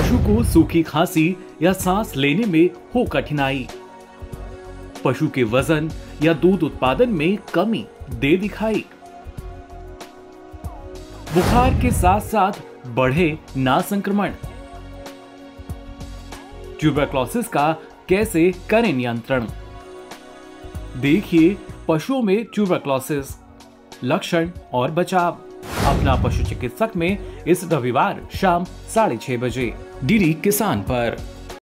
पशु को सूखी खांसी या सांस लेने में हो कठिनाई। पशु के वज़न या दूध उत्पादन में कमी, दे दिखाई। बुखार के साथ साथ बढ़े ना संक्रमण। ट्यूबरक्लोसिस का कैसे करें नियंत्रण? देखिए पशुओं में ट्यूबरक्लोसिस, लक्षण और बचाव। अपना पशु चिकित्सक में इस रविवार शाम साढ़े छह बजे। डीडी किसान पर।